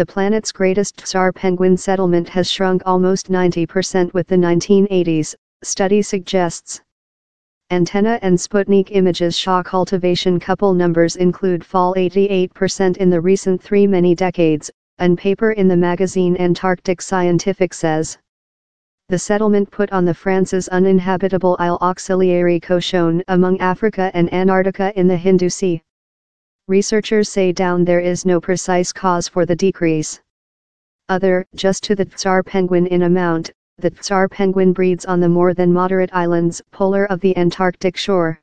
the planet's greatest tsar penguin settlement has shrunk almost 90% with the 1980s, study suggests. Antenna and Sputnik images show cultivation couple numbers include fall 88% in the recent three many decades, and paper in the magazine Antarctic Scientific says. The settlement put on the France's uninhabitable Isle Auxiliary Cochon among Africa and Antarctica in the Hindu Sea. Researchers say down there is no precise cause for the decrease. Other, just to the tsar penguin in amount, the tsar penguin breeds on the more than moderate islands polar of the Antarctic shore.